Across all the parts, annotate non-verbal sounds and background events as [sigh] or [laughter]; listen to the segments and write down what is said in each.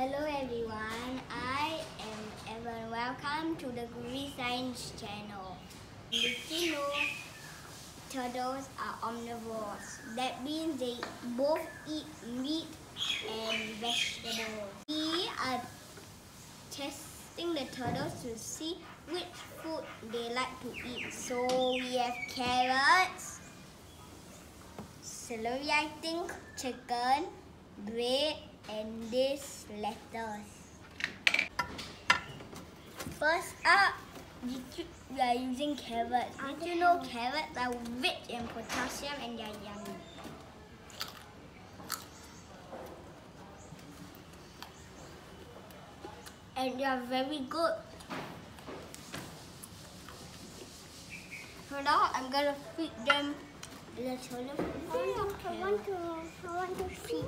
Hello everyone, I am Evan. Welcome to the Groovy Science channel. Did you know turtles are omnivores? That means they both eat meat and vegetables. We are testing the turtles to see which food they like to eat. So we have carrots, celery I think, chicken, bread, and this lettuce. First up, we are using carrots. Did you know carrots are rich in potassium and they are yummy? And they are very good. For now, I'm gonna feed them the children. Oh, I want to, I want to feed.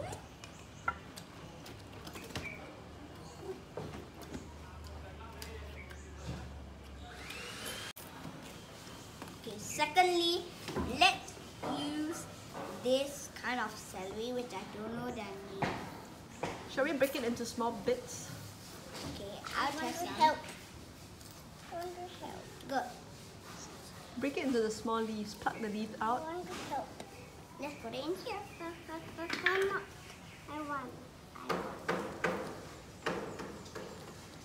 Okay, secondly, let's use this kind of celery, which I don't know the name. Shall we break it into small bits? Okay, I'll I want to some. help. I want to help. Good. Break it into the small leaves. Pluck the leaf I out. want to help. Let's put it in here. I'm. [laughs] I want. I want.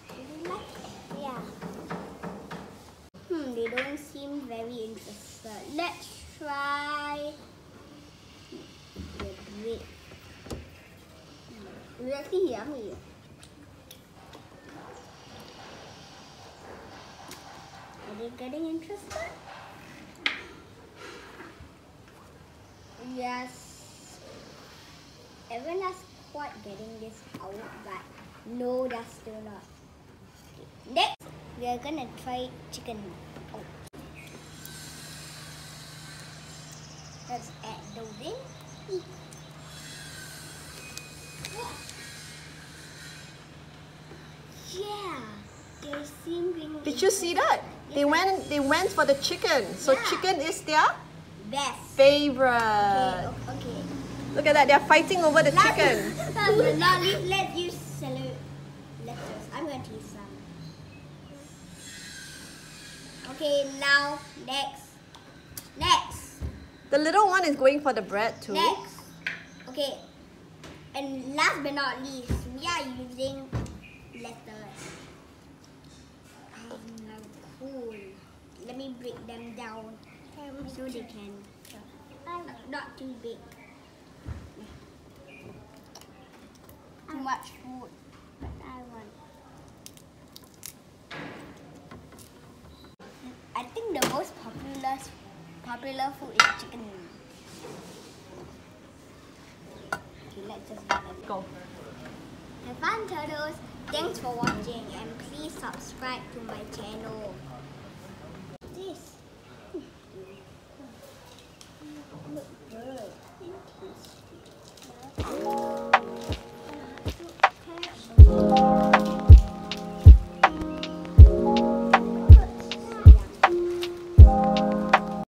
Do you like it? Yeah. Hmm, they don't seem very interested. Let's try the bread. Actually yummy. Are they getting interested? Yes. Everyone has quite getting this out, but no, that's still not. Next, we are gonna try chicken. Let's add those in. Yeah, they seem being Did you see that? They went. They went for the chicken. So Yeah. chicken is their best. favorite. Okay, okay. Look at that. They're fighting over the Last- chicken. [laughs] Not let's use celery. I'm going to use some. Okay, now next. Next. The little one is going for the bread too. Next. Okay. And last but not least, we are using lettuce. Um, cool. Let me break them down so they can not too big. Too much food. But I want. I think the most popular popular food is chicken. Okay, let's just. Go. Have fun, turtles. Thanks for watching and please subscribe to my channel. This. Hmm. Look good tasty.